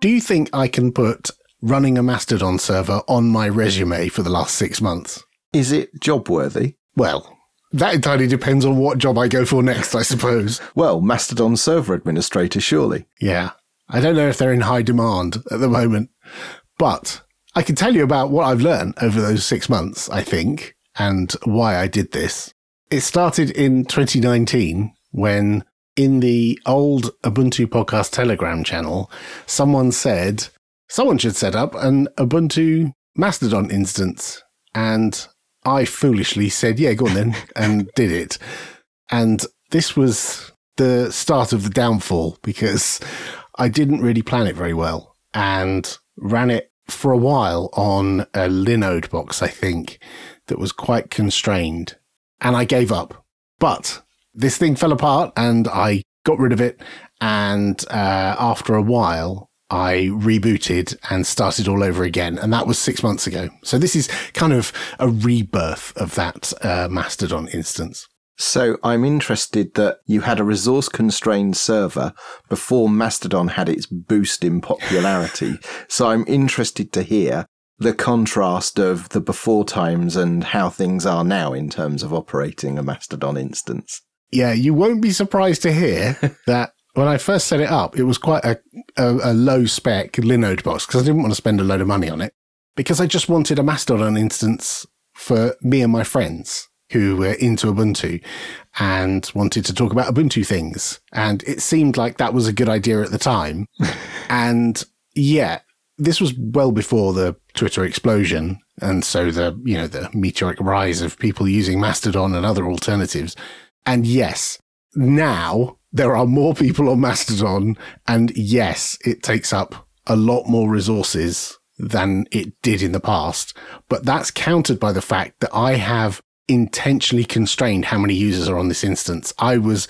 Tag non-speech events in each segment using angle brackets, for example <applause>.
Do you think I can put running a Mastodon server on my resume for the last six months? Is it job worthy? Well, that entirely depends on what job I go for next, I suppose. <laughs> Well, Mastodon server administrator, surely. Yeah. I don't know if they're in high demand at the moment, but I can tell you about what I've learned over those six months, I think, and why I did this. It started in 2019 when in the old Ubuntu podcast Telegram channel, someone said someone should set up an Ubuntu Mastodon instance. And I foolishly said, yeah, go on then, <laughs> and did it. And this was the start of the downfall because I didn't really plan it very well and ran it for a while on a Linode box, I think, that was quite constrained. And I gave up. But this thing fell apart and I got rid of it. And uh, after a while, I rebooted and started all over again. And that was six months ago. So this is kind of a rebirth of that uh, Mastodon instance. So I'm interested that you had a resource constrained server before Mastodon had its boost in popularity. <laughs> so I'm interested to hear the contrast of the before times and how things are now in terms of operating a Mastodon instance. Yeah, you won't be surprised to hear <laughs> that when I first set it up, it was quite a, a, a low spec Linode box because I didn't want to spend a load of money on it because I just wanted a Mastodon instance for me and my friends who were into Ubuntu and wanted to talk about Ubuntu things. And it seemed like that was a good idea at the time. <laughs> and yeah, this was well before the Twitter explosion. And so the, you know, the meteoric rise of people using Mastodon and other alternatives. And yes, now there are more people on Mastodon. And yes, it takes up a lot more resources than it did in the past. But that's countered by the fact that I have intentionally constrained how many users are on this instance. I was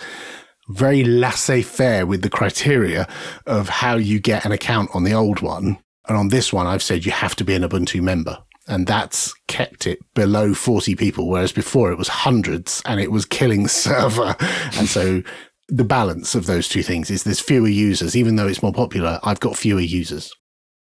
very laissez faire with the criteria of how you get an account on the old one. And on this one, I've said you have to be an Ubuntu member. And that's kept it below 40 people, whereas before it was hundreds and it was killing the <laughs> server. and so the balance of those two things is there's fewer users. Even though it's more popular, I've got fewer users.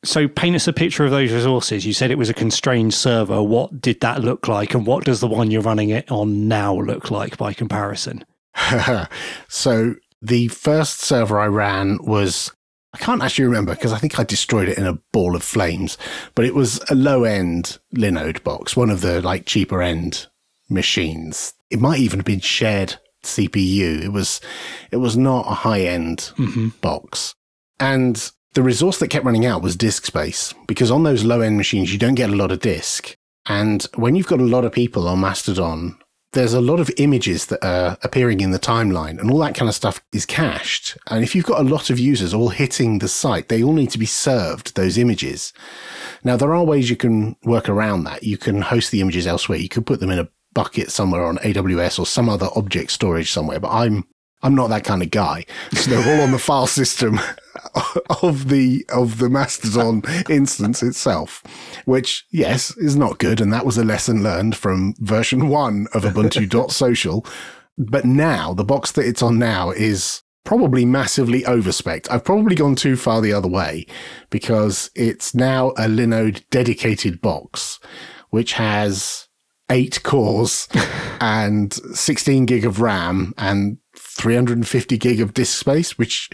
So, paint us a picture of those resources. You said it was a constrained server. What did that look like? And what does the one you're running it on now look like by comparison? <laughs> so, the first server I ran was, I can't actually remember because I think I destroyed it in a ball of flames, but it was a low end Linode box, one of the like cheaper end machines. It might even have been shared CPU. It was, it was not a high end mm-hmm. box. And the resource that kept running out was disk space because on those low end machines, you don't get a lot of disk. And when you've got a lot of people on Mastodon, there's a lot of images that are appearing in the timeline and all that kind of stuff is cached. And if you've got a lot of users all hitting the site, they all need to be served those images. Now, there are ways you can work around that. You can host the images elsewhere. You could put them in a bucket somewhere on AWS or some other object storage somewhere, but I'm I'm not that kind of guy. So they're all on the file <laughs> system <laughs> of the of the Mastodon instance itself, which yes is not good, and that was a lesson learned from version one of Ubuntu.social. <laughs> But now the box that it's on now is probably massively overspec. I've probably gone too far the other way because it's now a Linode dedicated box, which has eight cores <laughs> and 16 gig of RAM and 350 gig of disk space, which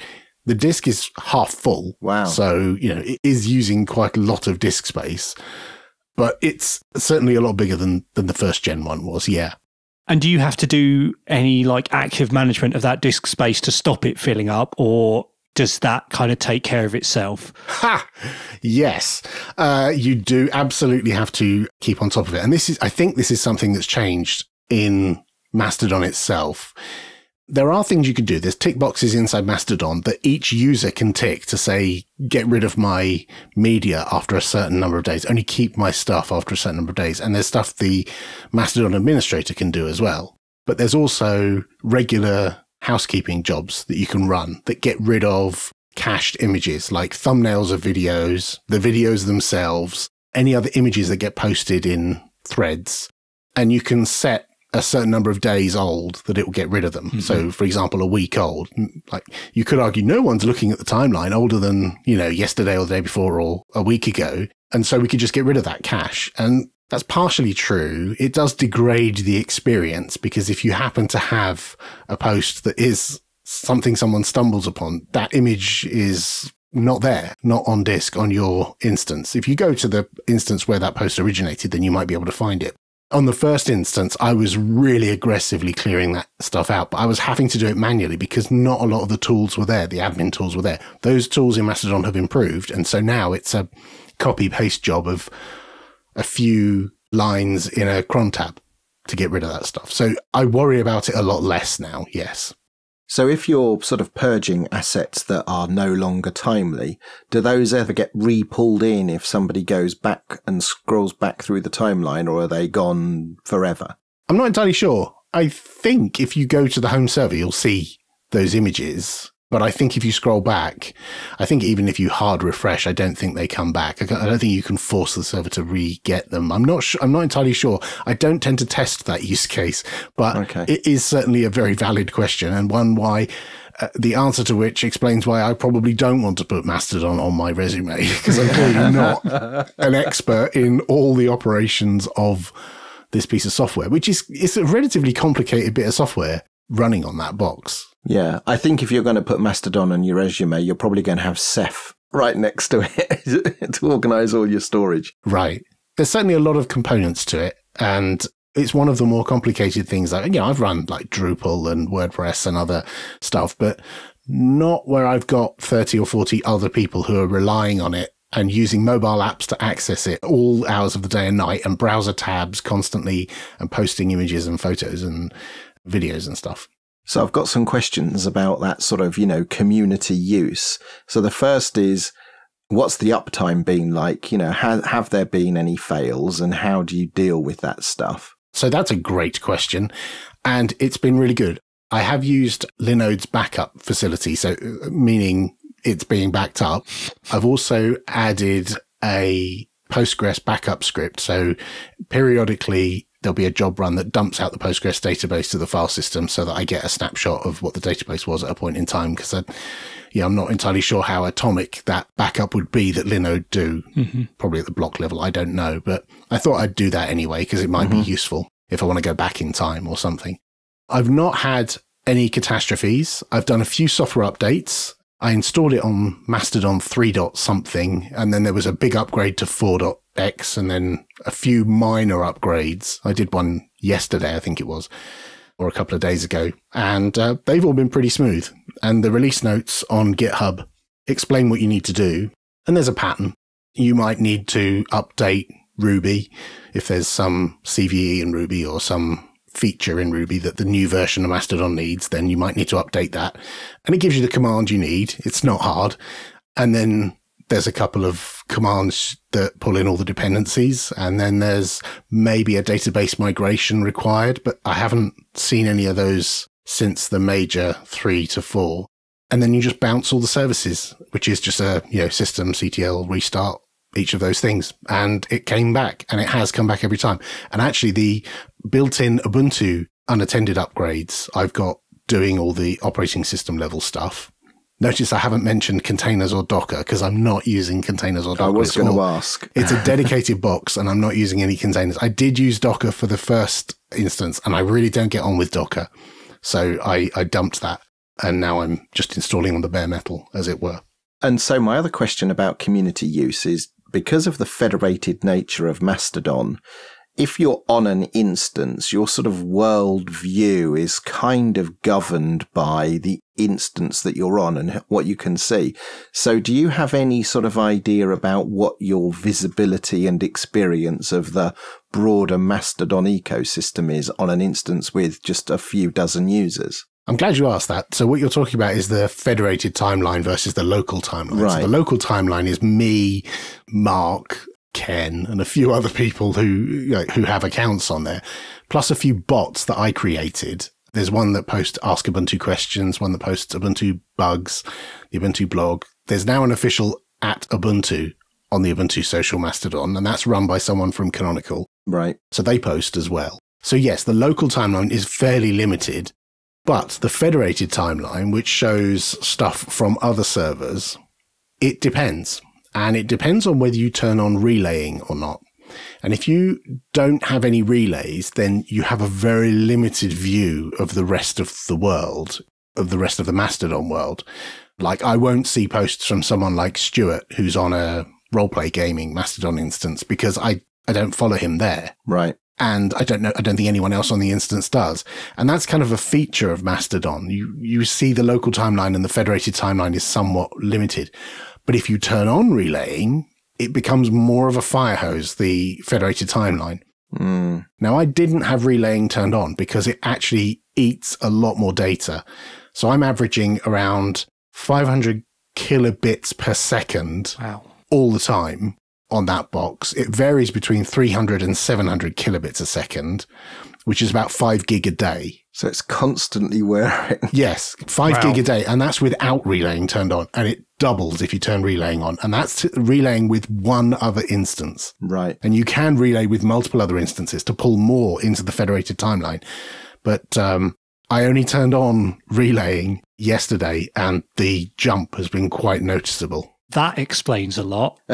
the disk is half full. Wow. So, you know, it is using quite a lot of disk space, but it's certainly a lot bigger than, than the first gen one was. Yeah. And do you have to do any like active management of that disk space to stop it filling up or does that kind of take care of itself? Ha! Yes, uh, you do absolutely have to keep on top of it. And this is, I think this is something that's changed in Mastodon itself. There are things you can do. There's tick boxes inside Mastodon that each user can tick to say, get rid of my media after a certain number of days, only keep my stuff after a certain number of days. And there's stuff the Mastodon administrator can do as well. But there's also regular housekeeping jobs that you can run that get rid of cached images like thumbnails of videos, the videos themselves, any other images that get posted in threads. And you can set a certain number of days old that it will get rid of them. Mm-hmm. So, for example, a week old, like you could argue no one's looking at the timeline older than, you know, yesterday or the day before or a week ago. And so we could just get rid of that cache. And that's partially true. It does degrade the experience because if you happen to have a post that is something someone stumbles upon, that image is not there, not on disk on your instance. If you go to the instance where that post originated, then you might be able to find it. On the first instance, I was really aggressively clearing that stuff out, but I was having to do it manually because not a lot of the tools were there. The admin tools were there. Those tools in Mastodon have improved. And so now it's a copy paste job of a few lines in a cron tab to get rid of that stuff. So I worry about it a lot less now. Yes. So if you're sort of purging assets that are no longer timely, do those ever get re-pulled in if somebody goes back and scrolls back through the timeline or are they gone forever? I'm not entirely sure. I think if you go to the home server, you'll see those images. But I think if you scroll back, I think even if you hard refresh, I don't think they come back. I don't think you can force the server to re-get them. I'm not sure. I'm not entirely sure. I don't tend to test that <laughs> use case, but okay. it is certainly a very valid question and one why uh, the answer to which explains why I probably don't want to put Mastodon on my resume <laughs> because I'm clearly <laughs> not an expert in all the operations of this piece of software, which is it's a relatively complicated bit of software running on that box. Yeah, I think if you're going to put Mastodon on your resume, you're probably going to have Ceph right next to it <laughs> to organize all your storage. Right. There's certainly a lot of components to it, and it's one of the more complicated things. Like, you know, I've run like Drupal and WordPress and other stuff, but not where I've got 30 or 40 other people who are relying on it and using mobile apps to access it all hours of the day and night and browser tabs constantly and posting images and photos and videos and stuff. So I've got some questions about that sort of, you know, community use. So the first is, what's the uptime been like? You know, have, have there been any fails and how do you deal with that stuff? So that's a great question. And it's been really good. I have used Linode's backup facility. So uh, meaning it's being backed up. I've also added a Postgres backup script. So periodically there'll be a job run that dumps out the Postgres database to the file system so that I get a snapshot of what the database was at a point in time. Because I, yeah, I'm not entirely sure how atomic that backup would be that Linode do. Mm-hmm. Probably at the block level. I don't know, but I thought I'd do that anyway because it might mm-hmm. be useful if I want to go back in time or something. I've not had any catastrophes. I've done a few software updates. I installed it on Mastodon 3 dot something, and then there was a big upgrade to 4 dot X and then a few minor upgrades. I did one yesterday, I think it was, or a couple of days ago, and uh, they've all been pretty smooth. And the release notes on GitHub explain what you need to do. And there's a pattern. You might need to update Ruby if there's some CVE in Ruby or some feature in Ruby that the new version of Mastodon needs, then you might need to update that. And it gives you the command you need. It's not hard. And then there's a couple of commands that pull in all the dependencies. And then there's maybe a database migration required, but I haven't seen any of those since the major three to four. And then you just bounce all the services, which is just a, you know, systemctl restart each of those things. And it came back and it has come back every time. And actually the built in Ubuntu unattended upgrades, I've got doing all the operating system level stuff Notice I haven't mentioned containers or Docker because I'm not using containers or Docker. I was going to ask. it's a <laughs> dedicated box and I'm not using any containers. I did use Docker for the first instance and I really don't get on with Docker. So I, I dumped that and now I'm just installing on the bare metal, as it were. And so my other question about community use is because of the federated nature of Mastodon, if you're on an instance, your sort of world view is kind of governed by the instance that you're on and what you can see. So do you have any sort of idea about what your visibility and experience of the broader Mastodon ecosystem is on an instance with just a few dozen users? I'm glad you asked that. So what you're talking about is the federated timeline versus the local timeline. Right. So the local timeline is me, Mark, Ken and a few other people who you know, who have accounts on there, plus a few bots that I created. There's one that posts Ask Ubuntu questions, one that posts Ubuntu bugs, the Ubuntu blog. There's now an official at Ubuntu on the Ubuntu social Mastodon, and that's run by someone from Canonical. Right. So they post as well. So, yes, the local timeline is fairly limited, but the federated timeline, which shows stuff from other servers, it depends. And it depends on whether you turn on relaying or not. And if you don't have any relays, then you have a very limited view of the rest of the world, of the rest of the Mastodon world. Like I won't see posts from someone like Stuart, who's on a roleplay gaming Mastodon instance because I, I don't follow him there. Right. And I don't know, I don't think anyone else on the instance does. And that's kind of a feature of Mastodon. You, you see the local timeline and the federated timeline is somewhat limited. But if you turn on relaying, it becomes more of a fire hose, the federated timeline. Mm. Now, I didn't have relaying turned on because it actually eats a lot more data. So I'm averaging around 500 kilobits per second Wow. all the time on that box. It varies between 300 and 700 kilobits a second, which is about five gig a day. So it's constantly wearing. <laughs> Yes, five Wow. gig a day. And that's without relaying turned on. And it doubles if you turn relaying on. And that's t- relaying with one other instance. right. And you can relay with multiple other instances to pull more into the federated timeline. But um, I only turned on relaying yesterday and the jump has been quite noticeable. That explains a lot. <laughs>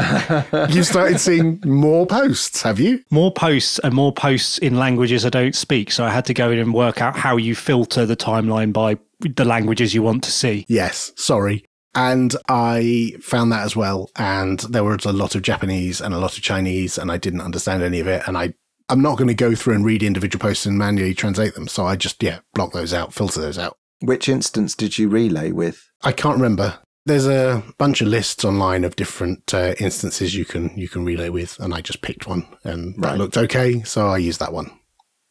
You've started seeing more posts, have you? More posts and more posts in languages I don't speak. So I had to go in and work out how you filter the timeline by the languages you want to see. Yes, sorry. And I found that as well. And there was a lot of Japanese and a lot of Chinese, and I didn't understand any of it. And I, I'm not going to go through and read individual posts and manually translate them. So I just, yeah, block those out, filter those out. Which instance did you relay with? I can't remember. There's a bunch of lists online of different uh, instances you can you can relay with, and I just picked one, and that looked okay, so I used that one.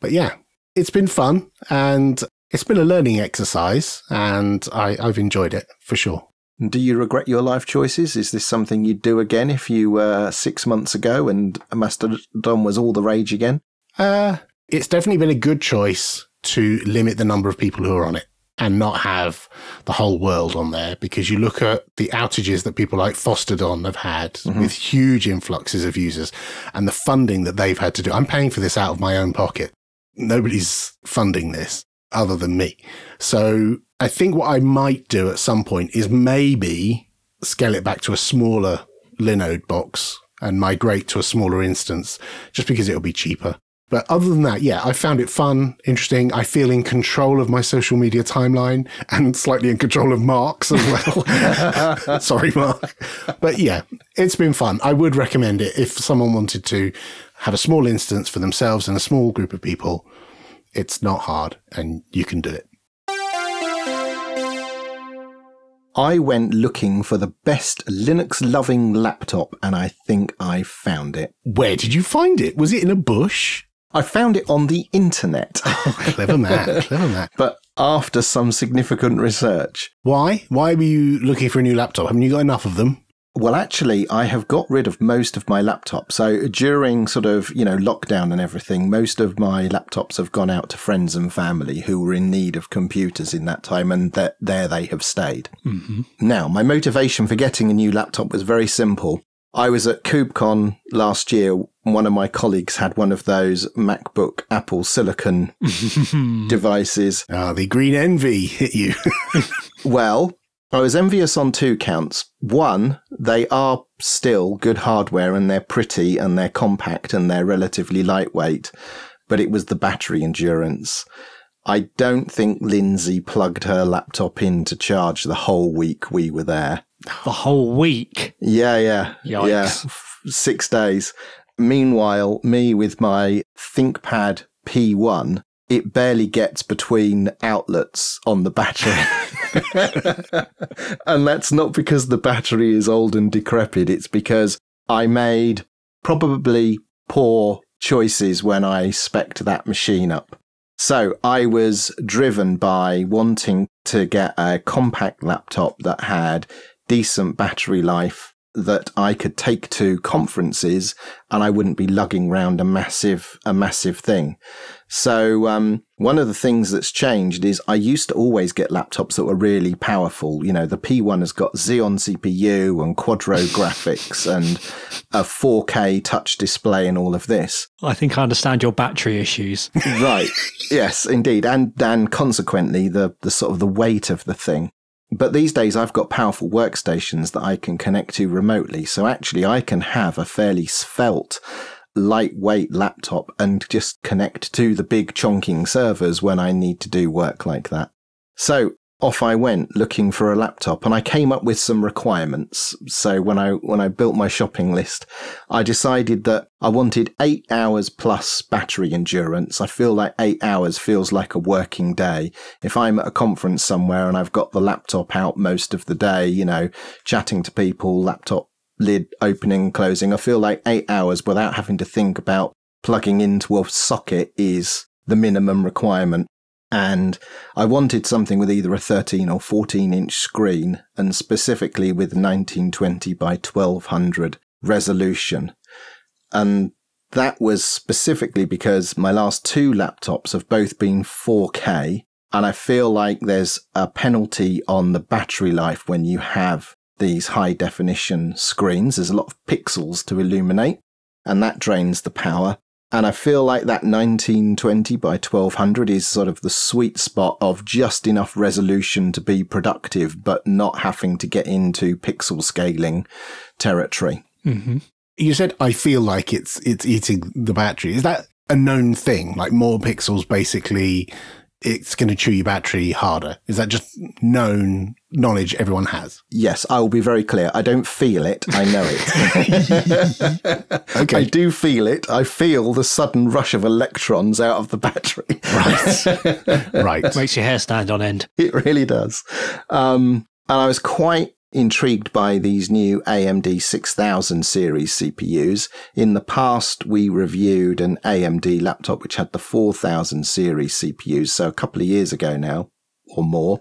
But yeah, it's been fun, and it's been a learning exercise, and I, I've enjoyed it for sure. Do you regret your life choices? Is this something you'd do again if you were six months ago and Mastodon was all the rage again? Uh, it's definitely been a good choice to limit the number of people who are on it and not have the whole world on there because you look at the outages that people like Fosstodon have had mm-hmm. with huge influxes of users and the funding that they've had to do. I'm paying for this out of my own pocket. Nobody's funding this other than me. So I think what I might do at some point is maybe scale it back to a smaller Linode box and migrate to a smaller instance just because it'll be cheaper. But other than that, yeah, I found it fun, interesting. I feel in control of my social media timeline and slightly in control of Mark's as well. <laughs> Sorry, Mark. But yeah, it's been fun. I would recommend it if someone wanted to have a small instance for themselves and a small group of people. It's not hard and you can do it. I went looking for the best Linux loving laptop and I think I found it. Where did you find it? Was it in a bush? I found it on the internet, <laughs> oh, Clever man, <laughs> clever man. but after some significant research. Why? Why were you looking for a new laptop? Haven't you got enough of them? Well, actually, I have got rid of most of my laptops. So during sort of, you know, lockdown and everything, most of my laptops have gone out to friends and family who were in need of computers in that time and that there they have stayed. Mm-hmm. Now, my motivation for getting a new laptop was very simple. I was at KubeCon last year. One of my colleagues had one of those MacBook Apple Silicon <laughs> devices. Ah, the green envy hit you. <laughs> <laughs> Well, I was envious on two counts. One, they are still good hardware and they're pretty and they're compact and they're relatively lightweight, but it was the battery endurance. I don't think Lindsay plugged her laptop in to charge the whole week we were there. The whole week. Yeah, yeah. Yikes. Yeah. Six days. Meanwhile, me with my ThinkPad P1, it barely gets between outlets on the battery. <laughs> and that's not because the battery is old and decrepit. It's because I made probably poor choices when I spec'd that machine up. So I was driven by wanting to get a compact laptop that had decent battery life that I could take to conferences and I wouldn't be lugging around a massive, a massive thing. So, um, one of the things that's changed is I used to always get laptops that were really powerful. You know, the P1 has got Xeon CPU and Quadro <laughs> graphics and a 4K touch display and all of this. I think I understand your battery issues. right. Yes, indeed. And, and consequently, the, the sort of the weight of the thing. But these days I've got powerful workstations that I can connect to remotely. So actually I can have a fairly svelte, lightweight laptop and just connect to the big chonking servers when I need to do work like that. So off I went looking for a laptop and I came up with some requirements. So when I, when I built my shopping list, I decided that I wanted eight hours plus battery endurance. I feel like eight hours feels like a working day. If I'm at a conference somewhere and I've got the laptop out most of the day, you know, chatting to people, laptop lid opening, closing, I feel like eight hours without having to think about plugging into a socket is the minimum requirement and I wanted something with either a 13 or 14 inch screen and specifically with 1920 by 1200 resolution. And that was specifically because my last two laptops have both been 4K and I feel like there's a penalty on the battery life when you have these high definition screens. There's a lot of pixels to illuminate and that drains the power. And I feel like that 1920 by 1200 is sort of the sweet spot of just enough resolution to be productive, but not having to get into pixel scaling territory. Mm-hmm. You said I feel like it's it's eating the battery. Is that a known thing? Like more pixels basically it's going to chew your battery harder. Is that just known knowledge everyone has? Yes, I will be very clear. I don't feel it. I know it. <laughs> Okay. I do feel it. I feel the sudden rush of electrons out of the battery. Right. <laughs> right. Makes your hair stand on end. It really does. Um, and I was quite intrigued by these new AMD 6000 series CPUs. In the past, we reviewed an AMD laptop which had the 4000 series CPUs, so a couple of years ago now or more,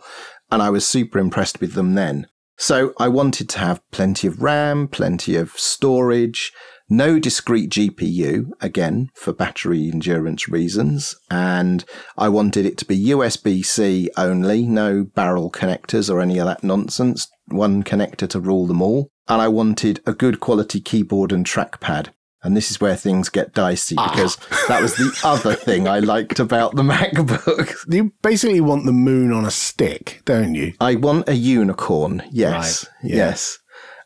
and I was super impressed with them then. So I wanted to have plenty of RAM, plenty of storage, no discrete GPU, again, for battery endurance reasons. And I wanted it to be USB C only, no barrel connectors or any of that nonsense. One connector to rule them all. And I wanted a good quality keyboard and trackpad. And this is where things get dicey ah. because that was the <laughs> other thing I liked about the MacBook. You basically want the moon on a stick, don't you? I want a unicorn. Yes. Right, yeah. Yes.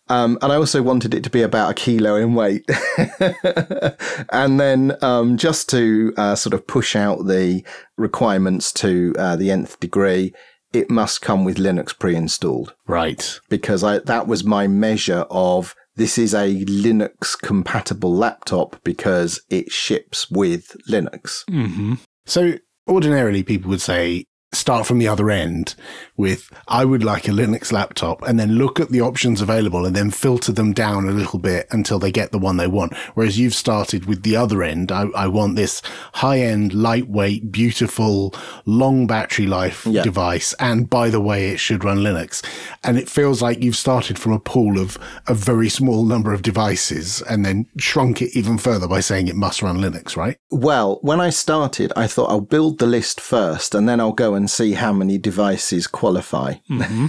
Um, and I also wanted it to be about a kilo in weight. <laughs> and then um, just to uh, sort of push out the requirements to uh, the nth degree, it must come with Linux pre-installed Right. because I, that was my measure of this is a Linux compatible laptop because it ships with Linux. Mm-hmm. So ordinarily people would say start from the other end with I would like a Linux laptop and then look at the options available and then filter them down a little bit until they get the one they want. Whereas you've started with the other end. I, I want this high end, lightweight, beautiful, long battery life Yeah. device. And by the way, it should run Linux. And it feels like you've started from a pool of a very small number of devices and then shrunk it even further by saying it must run Linux, right? Well, when I started, I thought I'll build the list first and then I'll go and see how many devices qualify. Mm-hmm.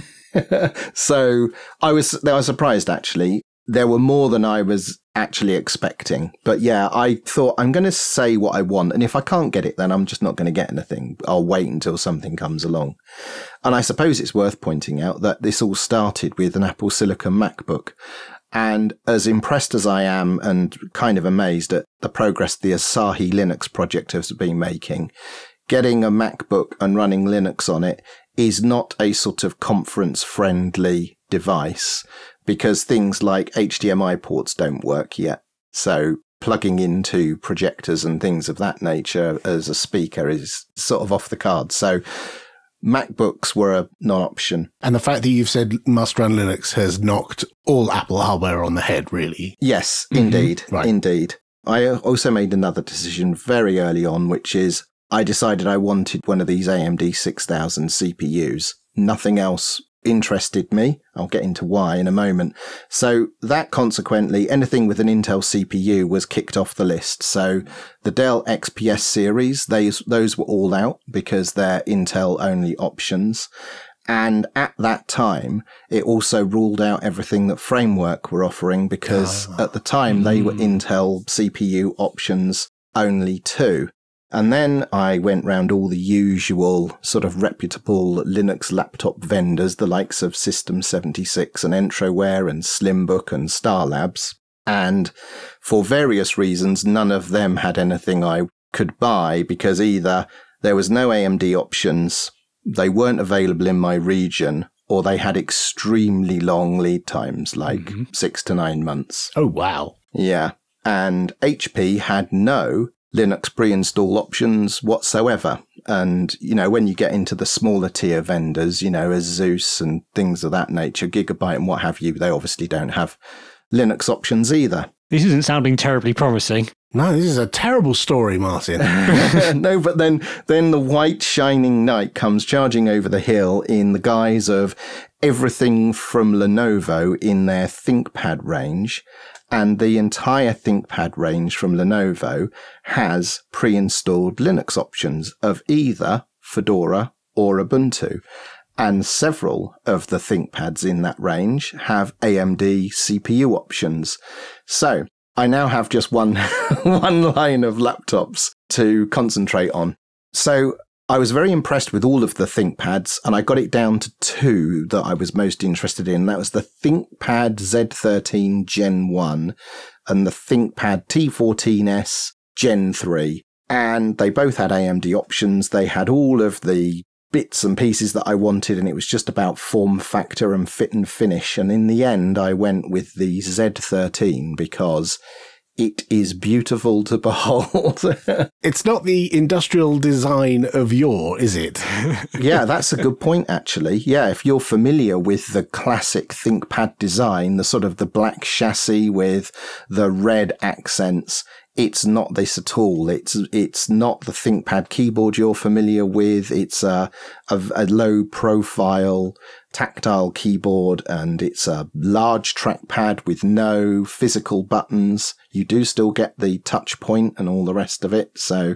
<laughs> so I was, I was surprised actually. There were more than I was actually expecting. But yeah, I thought I'm going to say what I want. And if I can't get it, then I'm just not going to get anything. I'll wait until something comes along. And I suppose it's worth pointing out that this all started with an Apple Silicon MacBook. And as impressed as I am and kind of amazed at the progress the Asahi Linux project has been making, getting a MacBook and running Linux on it is not a sort of conference friendly device because things like HDMI ports don't work yet. So plugging into projectors and things of that nature as a speaker is sort of off the cards. So MacBooks were a non-option. And the fact that you've said must run Linux has knocked all Apple hardware on the head, really. Yes, mm-hmm. indeed. Right. Indeed. I also made another decision very early on, which is I decided I wanted one of these AMD 6000 CPUs. Nothing else interested me. I'll get into why in a moment. So that consequently, anything with an Intel CPU was kicked off the list. So the Dell XPS series, those, those were all out because they're Intel only options. And at that time, it also ruled out everything that Framework were offering because ah. at the time they were hmm. Intel CPU options only too. And then I went round all the usual sort of reputable Linux laptop vendors, the likes of System 76 and Entroware and Slimbook and Star Labs. And for various reasons, none of them had anything I could buy because either there was no AMD options, they weren't available in my region, or they had extremely long lead times, like mm-hmm. six to nine months. Oh, wow. Yeah. And HP had no Linux pre-install options whatsoever. And, you know, when you get into the smaller tier vendors, you know, Asus and things of that nature, Gigabyte and what have you, they obviously don't have Linux options either. This isn't sounding terribly promising. No, this is a terrible story, Martin. <laughs> no, but then then the white shining knight comes charging over the hill in the guise of everything from Lenovo in their ThinkPad range. And the entire ThinkPad range from Lenovo has pre-installed Linux options of either Fedora or Ubuntu. And several of the ThinkPads in that range have AMD CPU options. So I now have just one, <laughs> one line of laptops to concentrate on. So I was very impressed with all of the ThinkPads, and I got it down to two that I was most interested in. That was the ThinkPad Z13 Gen 1 and the ThinkPad T14S Gen 3. And they both had AMD options. They had all of the bits and pieces that I wanted, and it was just about form factor and fit and finish. And in the end, I went with the Z13 because it is beautiful to behold. <laughs> it's not the industrial design of yore, is it? <laughs> yeah, that's a good point, actually. Yeah, if you're familiar with the classic ThinkPad design, the sort of the black chassis with the red accents, it's not this at all. It's it's not the ThinkPad keyboard you're familiar with. It's a, a, a low profile tactile keyboard and it's a large trackpad with no physical buttons. You do still get the touch point and all the rest of it. So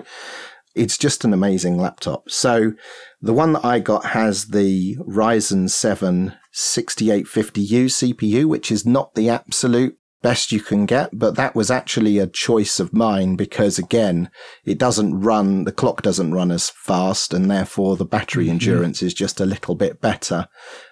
it's just an amazing laptop. So the one that I got has the Ryzen 7 6850U CPU, which is not the absolute best you can get, but that was actually a choice of mine because again, it doesn't run, the clock doesn't run as fast and therefore the battery mm-hmm. endurance is just a little bit better.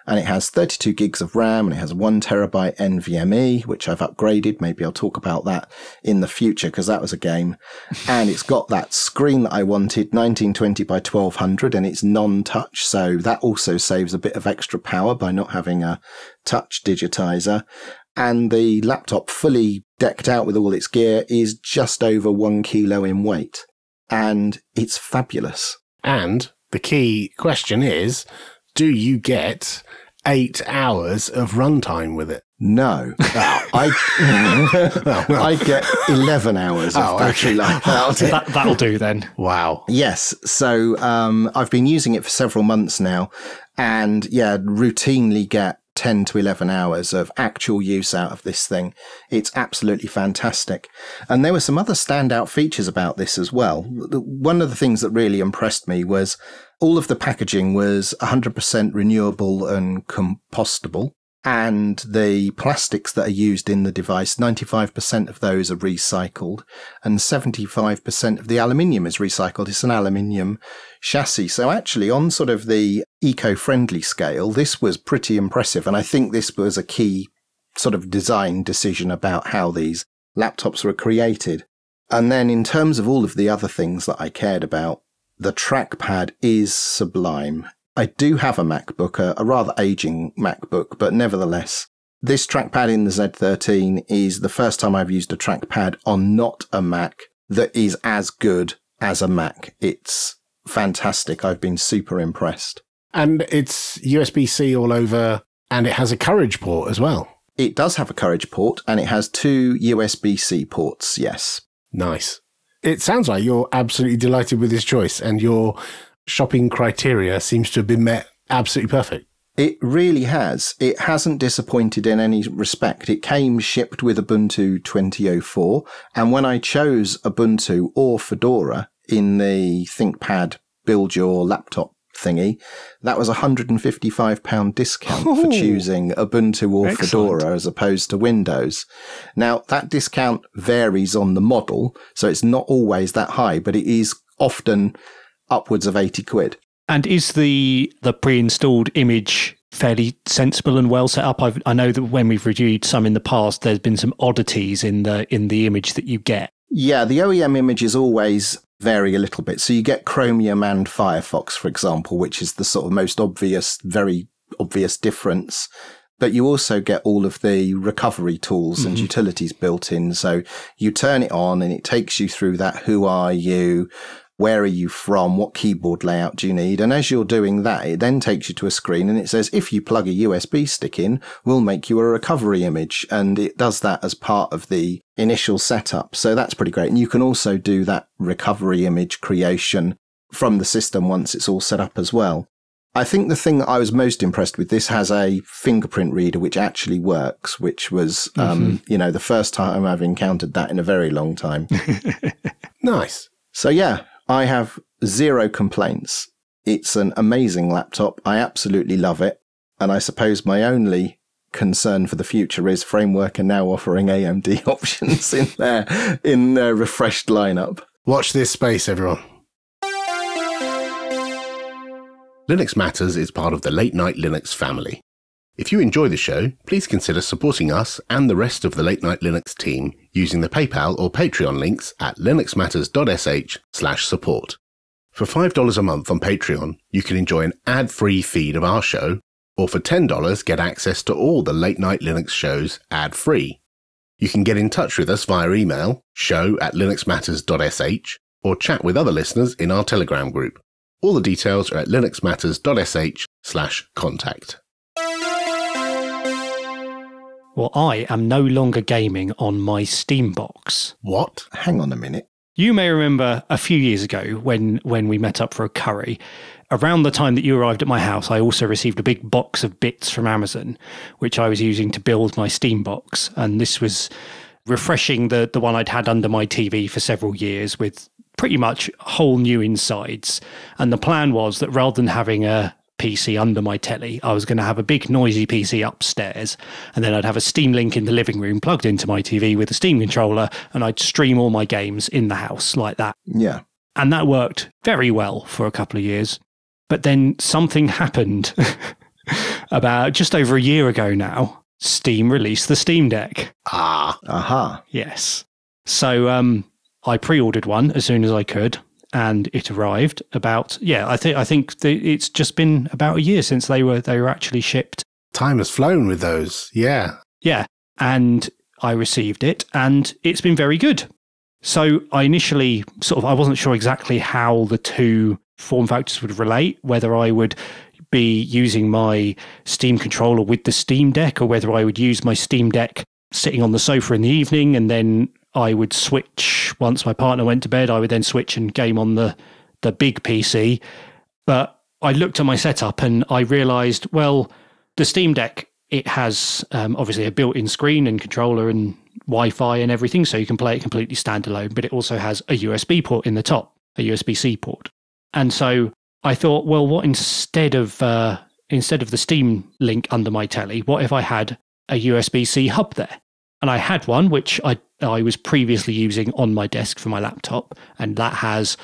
And it has 32 gigs of RAM and it has one terabyte NVMe, which I've upgraded. Maybe I'll talk about that in the future because that was a game. <laughs> and it's got that screen that I wanted, 1920 by 1200 and it's non-touch. So that also saves a bit of extra power by not having a touch digitizer and the laptop fully decked out with all its gear is just over one kilo in weight. And it's fabulous. And the key question is do you get eight hours of runtime with it? No. <laughs> I, I get 11 hours of oh, battery life <laughs> out. that, that'll do then. Wow. Yes. So um, I've been using it for several months now and yeah, routinely get 10 to 11 hours of actual use out of this thing. It's absolutely fantastic. And there were some other standout features about this as well. One of the things that really impressed me was all of the packaging was 100% renewable and compostable and the plastics that are used in the device, 95% of those are recycled and 75% of the aluminium is recycled. It's an aluminium chassis. So actually on sort of the eco-friendly scale, this was pretty impressive. And I think this was a key sort of design decision about how these laptops were created. And then in terms of all of the other things that I cared about, the trackpad is sublime. I do have a MacBook, a, a rather aging MacBook, but nevertheless, this trackpad in the Z13 is the first time I've used a trackpad on not a Mac that is as good as a Mac. It's fantastic. I've been super impressed. And it's USB C all over, and it has a Courage port as well. It does have a Courage port, and it has two USB C ports, yes. Nice. It sounds like you're absolutely delighted with this choice, and your shopping criteria seems to have been met absolutely perfect. It really has. It hasn't disappointed in any respect. It came shipped with Ubuntu 2004. And when I chose Ubuntu or Fedora in the ThinkPad build your laptop thingy, that was a £155 discount for choosing Ubuntu or Excellent. Fedora as opposed to Windows. Now, that discount varies on the model, so it's not always that high, but it is often upwards of 80 quid. And is the the pre-installed image fairly sensible and well set up? I've, I know that when we've reviewed some in the past, there's been some oddities in the in the image that you get. Yeah, the OEM image is always vary a little bit. So you get Chromium and Firefox, for example, which is the sort of most obvious, very obvious difference. But you also get all of the recovery tools and mm-hmm. utilities built in. So you turn it on and it takes you through that. Who are you? Where are you from? What keyboard layout do you need? And as you're doing that, it then takes you to a screen and it says, if you plug a USB stick in, we'll make you a recovery image. And it does that as part of the initial setup. So that's pretty great. And you can also do that recovery image creation from the system once it's all set up as well. I think the thing that I was most impressed with, this has a fingerprint reader which actually works, which was, um, you know, the first time I've encountered that in a very long time. <laughs> Nice. So yeah, I have zero complaints. It's an amazing laptop. I absolutely love it. And I suppose my only concern for the future is Framework are now offering AMD <laughs> options in their in their refreshed lineup. Watch this space, everyone. Linux Matters is part of the Late Night Linux family. If you enjoy the show, please consider supporting us and the rest of the Late Night Linux team using the PayPal or Patreon links at linuxmatters.sh slash support. For $5 a month on Patreon, you can enjoy an ad-free feed of our show, or for $10 get access to all the Late Night Linux shows ad-free. You can get in touch with us via email, show at linuxmatters.sh, or chat with other listeners in our Telegram group. All the details are at linuxmatters.sh slash contact. Well, I am no longer gaming on my Steam box. What? Hang on a minute. You may remember a few years ago when when we met up for a curry. Around the time that you arrived at my house, I also received a big box of bits from Amazon, which I was using to build my Steam box. And this was refreshing the the one I'd had under my TV for several years with pretty much whole new insides. And the plan was that rather than having a PC under my telly, I was going to have a big noisy PC upstairs, and then I'd have a Steam Link in the living room plugged into my TV with a Steam controller, and I'd stream all my games in the house like that. Yeah. And that worked very well for a couple of years. But then something happened <laughs> about just over a year ago now. Steam released the Steam Deck. Ah, Aha. Yes. So um, I pre-ordered one as soon as I could, and it arrived about yeah. I think I think th- it's just been about a year since they were they were actually shipped. time has flown with those. Yeah. Yeah, and I received it, and it's been very good. So I initially sort of I wasn't sure exactly how the two form factors would relate, whether I would be using my Steam controller with the Steam Deck, or whether I would use my Steam Deck sitting on the sofa in the evening, and then I would switch once my partner went to bed. I would then switch and game on the the big PC. But I looked at my setup and I realised, well, the Steam Deck it has um, obviously a built-in screen and controller and Wi-Fi and everything, so you can play it completely standalone. But it also has a USB port in the top, a USB-C port. And so I thought, well, what instead of uh, instead of the Steam link under my telly, what if I had a USB-C hub there? And I had one which I I was previously using on my desk for my laptop, and that has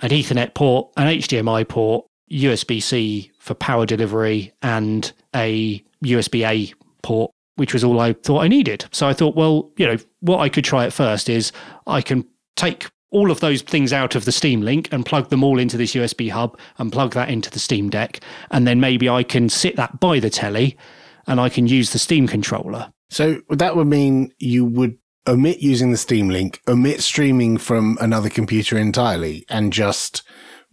an Ethernet port, an HDMI port, USB-C for power delivery, and a USB-A port, which was all I thought I needed. So I thought, well, you know, what I could try at first is I can take all of those things out of the Steam Link and plug them all into this USB hub and plug that into the Steam Deck, and then maybe I can sit that by the telly, and I can use the Steam controller. So that would mean you would omit using the Steam Link, omit streaming from another computer entirely, and just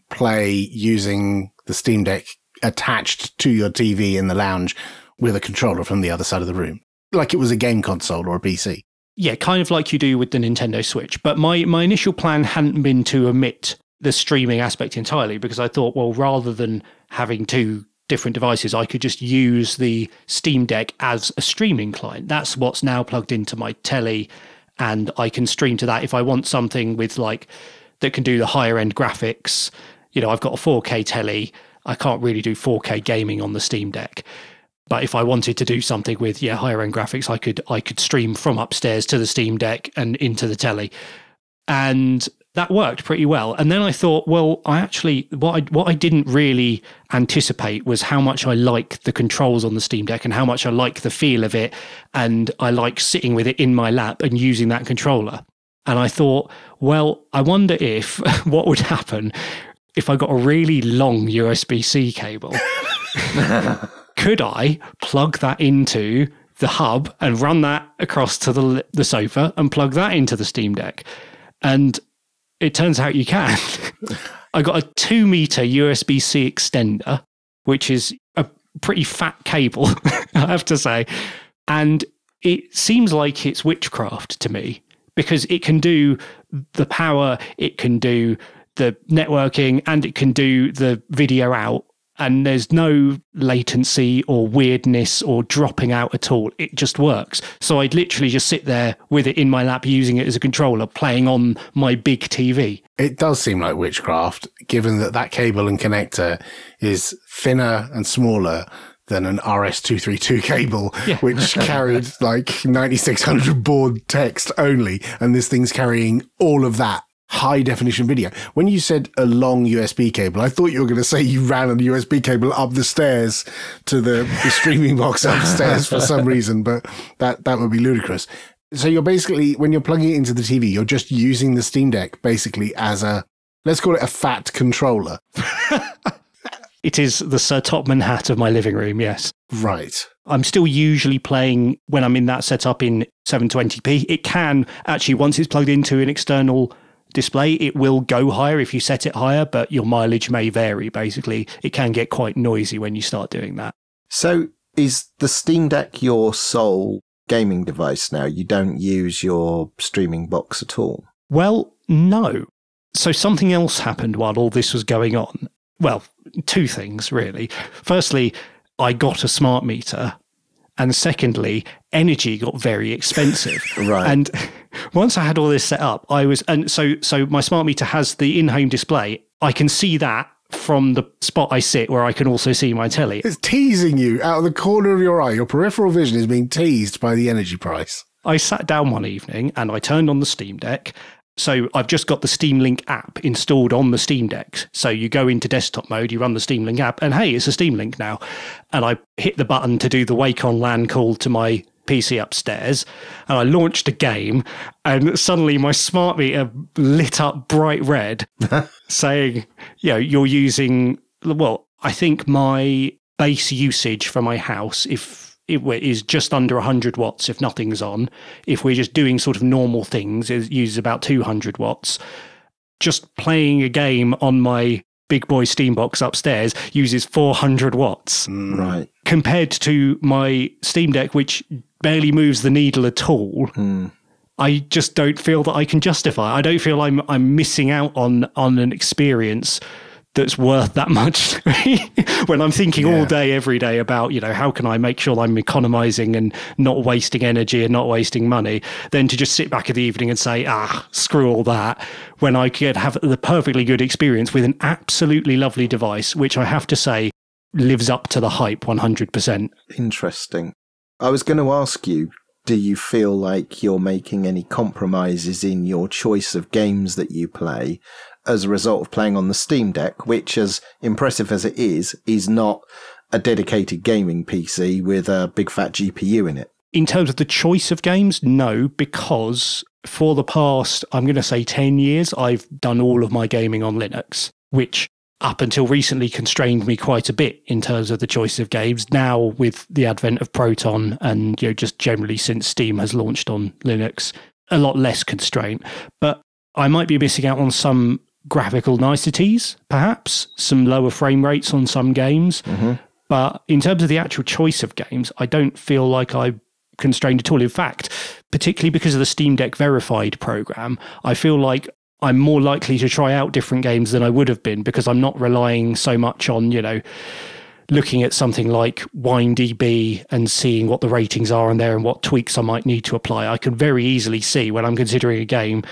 play using the Steam Deck attached to your TV in the lounge with a controller from the other side of the room, like it was a game console or a PC. Yeah, kind of like you do with the Nintendo Switch. But my, my initial plan hadn't been to omit the streaming aspect entirely because I thought, well, rather than having two different devices, I could just use the Steam Deck as a streaming client. That's what's now plugged into my telly, and I can stream to that if I want something with like that can do the higher end graphics. You know, I've got a 4K telly. I can't really do 4K gaming on the Steam Deck. But if I wanted to do something with yeah higher end graphics, I could I could stream from upstairs to the Steam Deck and into the telly, and that worked pretty well. And then I thought, well, I actually what I what I didn't really anticipate was how much I like the controls on the Steam Deck and how much I like the feel of it, and I like sitting with it in my lap and using that controller. And I thought, well, I wonder if <laughs> what would happen if I got a really long USB C cable. <laughs> Could I plug that into the hub and run that across to the the sofa and plug that into the Steam Deck? And it turns out you can. <laughs> I got a two meter USB C extender, which is a pretty fat cable, <laughs> I have to say. And it seems like it's witchcraft to me because it can do the power, it can do the networking, and it can do the video out. And there's no latency or weirdness or dropping out at all. It just works. So I'd literally just sit there with it in my lap, using it as a controller, playing on my big TV. It does seem like witchcraft, given that that cable and connector is thinner and smaller than an RS232 <laughs> cable, Yeah. which carried like 9600 baud text only. And this thing's carrying all of that high definition video. When you said a long USB cable, I thought you were going to say you ran a USB cable up the stairs to the, the streaming box <laughs> upstairs for some reason, but that, that would be ludicrous. So you're basically, when you're plugging it into the TV, you're just using the Steam Deck basically as a, let's call it a fat controller. <laughs> It is the Sir Topham Hatt of my living room, yes. Right. I'm still usually playing when I'm in that setup in 720p. It can actually, once it's plugged into an external display, it will go higher if you set it higher, but your mileage may vary. Basically, it can get quite noisy when you start doing that. So is the Steam Deck your sole gaming device now? You don't use your streaming box at all? Well, no. So something else happened while all this was going on. Well, two things really. Firstly, I got a smart meter. And secondly, energy got very expensive. <laughs> Right. And once I had all this set up, I was and so so my smart meter has the in-home display. I can see that from the spot I sit where I can also see my telly. It's teasing you out of the corner of your eye. Your peripheral vision is being teased by the energy price. I sat down one evening and I turned on the Steam Deck. So I've just got the Steam Link app installed on the Steam Deck. So you go into desktop mode, you run the Steam Link app, and hey, it's a Steam Link now. And I hit the button to do the Wake on LAN call to my PC upstairs, and I launched a game, and suddenly my smart meter lit up bright red, <laughs> saying, you know, you're using, well, I think my base usage for my house, if it is just under 100 watts, if nothing's on, if we're just doing sort of normal things, it uses about 200 watts. Just playing a game on my big boy Steambox upstairs uses 400 watts Right. compared to my Steam Deck, which barely moves the needle at all. Hmm. I just don't feel that I can justify. I don't feel I'm I'm missing out on on an experience that's worth that much <laughs> when I'm thinking all day every day about you know how can I make sure I'm economizing and not wasting energy and not wasting money then to just sit back in the evening and say ah screw all that when I could have the perfectly good experience with an absolutely lovely device which I have to say lives up to the hype 100%. Interesting. I was going to ask you, do you feel like you're making any compromises in your choice of games that you play as a result of playing on the Steam Deck, which, as impressive as it is, is not a dedicated gaming PC with a big fat GPU in it? In terms of the choice of games, no, because for the past, I'm going to say 10 years, I've done all of my gaming on Linux, which up until recently constrained me quite a bit in terms of the choice of games. Now, with the advent of Proton and you know, just generally since Steam has launched on Linux, a lot less constraint. But I might be missing out on some graphical niceties, perhaps, some lower frame rates on some games. Mm-hmm. But in terms of the actual choice of games, I don't feel like I'm constrained at all. In fact, particularly because of the Steam Deck Verified program, I feel like I'm more likely to try out different games than I would have been because I'm not relying so much on, you know, looking at something like WineDB and seeing what the ratings are on there and what tweaks I might need to apply, I can very easily see when I'm considering a game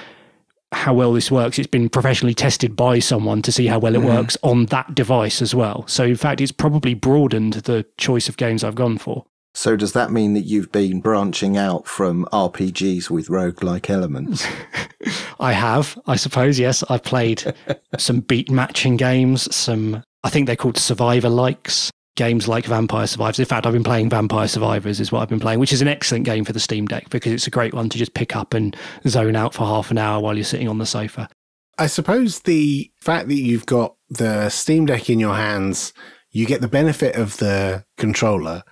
how well this works. It's been professionally tested by someone to see how well it Mm-hmm. works on that device as well. So, in fact, it's probably broadened the choice of games I've gone for. So does that mean that you've been branching out from RPGs with roguelike elements? <laughs> I have, I suppose, yes. I've played <laughs> some beat matching games, some, I think they're called survivor likes. Games like Vampire Survivors. In fact, I've been playing Vampire Survivors, is what I've been playing, which is an excellent game for the Steam Deck because it's a great one to just pick up and zone out for half an hour while you're sitting on the sofa. I suppose the fact that you've got the Steam Deck in your hands, you get the benefit of the controller,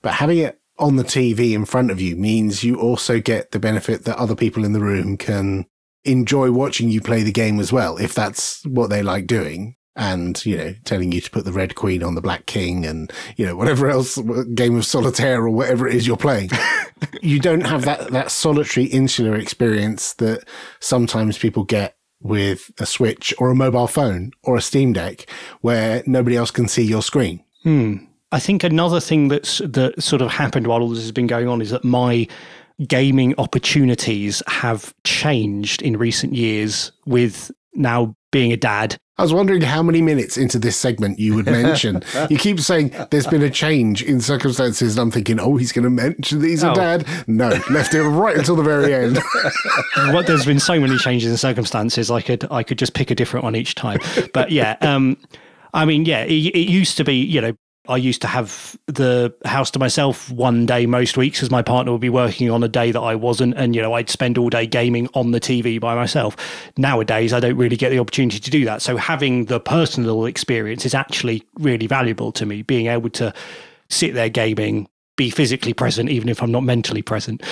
but having it on the TV in front of you means you also get the benefit that other people in the room can enjoy watching you play the game as well, if that's what they like doing. And, you know, telling you to put the red queen on the black king and, you know, whatever else, game of solitaire or whatever it is you're playing. <laughs> you don't have that, that solitary insular experience that sometimes people get with a Switch or a mobile phone or a Steam Deck where nobody else can see your screen. Hmm. I think another thing that's that sort of happened while all this has been going on is that my gaming opportunities have changed in recent years with now being a dad. I was wondering how many minutes into this segment you would mention. <laughs> you keep saying there's been a change in circumstances, and I'm thinking, oh, he's going to mention that he's a Oh. dad. No, left it right until the very end. <laughs> what there's been so many changes in circumstances i could i could just pick a different one each time but yeah um i mean yeah it, it used to be you know I used to have the house to myself one day most weeks as my partner would be working on a day that I wasn't. And, you know, I'd spend all day gaming on the TV by myself. Nowadays, I don't really get the opportunity to do that. So having the personal experience is actually really valuable to me, being able to sit there gaming, be physically present, even if I'm not mentally present.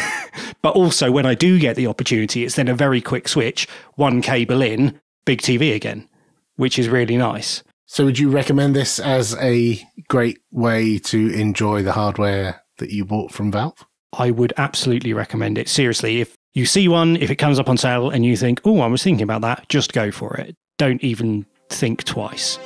<laughs> but also, when I do get the opportunity, it's then a very quick switch, one cable in, big TV again, which is really nice. So, would you recommend this as a great way to enjoy the hardware that you bought from Valve? I would absolutely recommend it. Seriously, if you see one, if it comes up on sale and you think, oh, I was thinking about that, just go for it. Don't even think twice.